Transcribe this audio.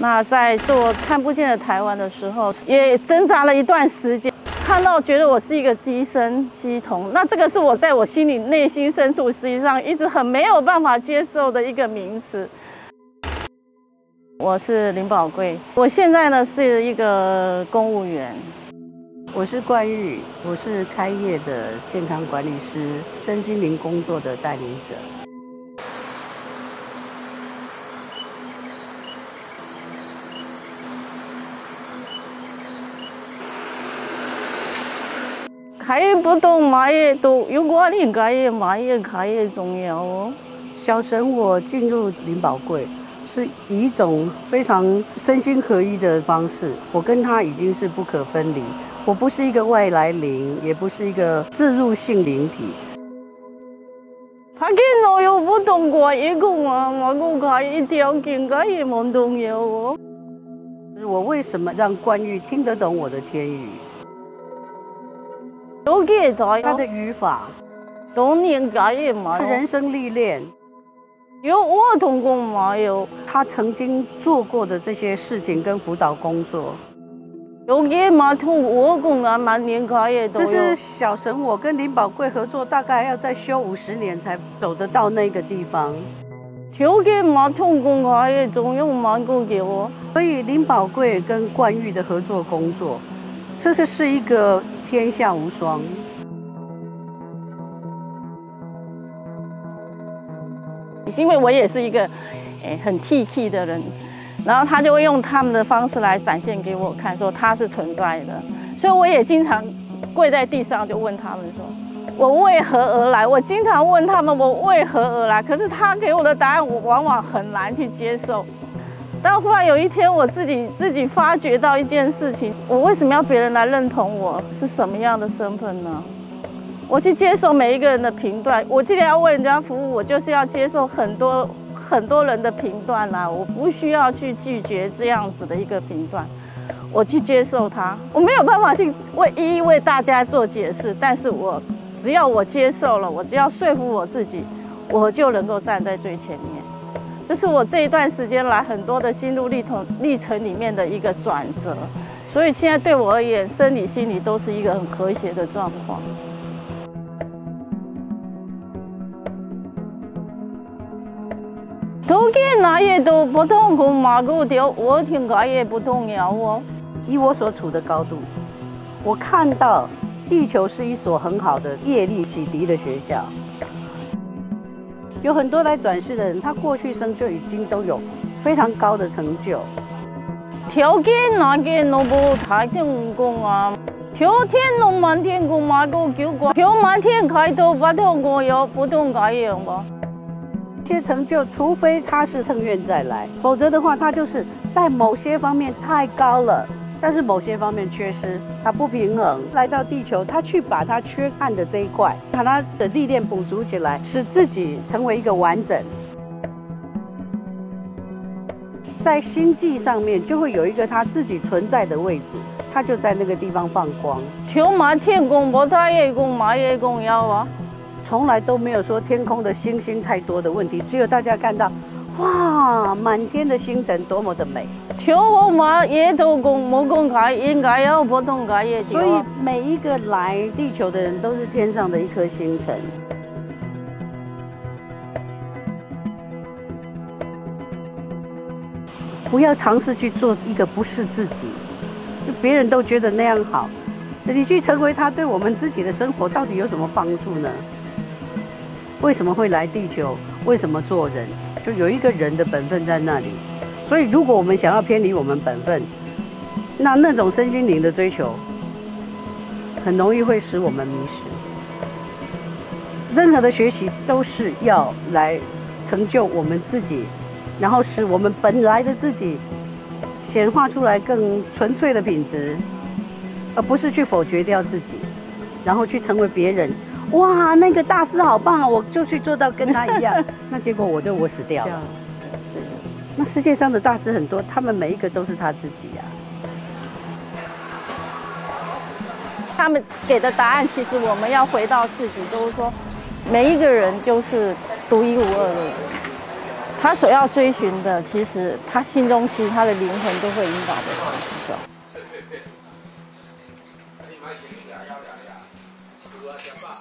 那在做看不见的台湾的时候，也挣扎了一段时间，看到觉得我是一个机身机童，那这个是我在我心里内心深处，实际上一直很没有办法接受的一个名词。我是林宝贵，我现在呢是一个公务员。我是冠玉，我是开业的健康管理师，身心灵工作的带领者。开业不懂马业多，有管理开业，马业开业重要哦。小神，我进入林宝贵，是以一种非常身心合一的方式，我跟他已经是不可分离。我不是一个外来灵，也不是一个自入性灵体。他见我又不懂过一个嘛，我个开一条件开也蛮重要哦。我为什么让冠玉听得懂我的天语？都给他他的语法，童年改也没有。人生历练，有我同工没有？他曾经做过的这些事情跟辅导工作，有给马同我工啊，满年改也都有。这是小神，我跟林宝贵合作，大概要再修五十年才走得到那个地方。有给马同工改也总有蛮够给我。所以林宝贵跟冠玉的合作工作，这个是一个。天下无双，因为我也是一个诶很 T T 的人，然后他就会用他们的方式来展现给我看，说他是存在的，所以我也经常跪在地上就问他们说，我为何而来？我经常问他们我为何而来，可是他给我的答案我往往很难去接受。但忽然有一天，我自己自己发觉到一件事情：我为什么要别人来认同我是什么样的身份呢？我去接受每一个人的评断。我既然要为人家服务，我就是要接受很多很多人的评断啦。我不需要去拒绝这样子的一个评断，我去接受它。我没有办法去为一一为大家做解释，但是我只要我接受了，我只要说服我自己，我就能够站在最前面。这是我这一段时间来很多的心路历程历程里面的一个转折，所以现在对我而言，生理心理都是一个很和谐的状况。头见哪也都不痛苦马古条，我听个也不动摇哦。以我所处的高度，我看到地球是一所很好的业力洗涤的学校。有很多来转世的人，他过去生就已经都有非常高的成就。条件那个那不太成功啊！条天龙满天宫马个九关，条满天开头不同我有不同改样吧？这些成就，除非他是趁愿再来，否则的话，他就是在某些方面太高了。但是某些方面缺失，它不平衡，来到地球，它去把它缺憾的这一块，把它的历练补足起来，使自己成为一个完整。在星际上面就会有一个它自己存在的位置，它就在那个地方放光。天马天空，不太夜空，马夜空要啊，从来都没有说天空的星星太多的问题，只有大家看到。哇，满天的星辰多么的美！天空嘛，也都公莫公开，应该要不同开也。所以每一个来地球的人都是天上的一颗星辰。不要尝试去做一个不是自己，就别人都觉得那样好，你去成为他，对我们自己的生活到底有什么帮助呢？为什么会来地球？为什么做人？就有一个人的本分在那里，所以如果我们想要偏离我们本分，那那种身心灵的追求，很容易会使我们迷失。任何的学习都是要来成就我们自己，然后使我们本来的自己显化出来更纯粹的品质，而不是去否决掉自己，然后去成为别人。哇，那个大师好棒啊！我就去做到跟他一样，那结果我就我死掉了。是，那世界上的大师很多，他们每一个都是他自己呀。他们给的答案，其实我们要回到自己，就是说，每一个人就是独一无二的。他所要追寻的，其实他心中其实他的灵魂都会引导着他去走。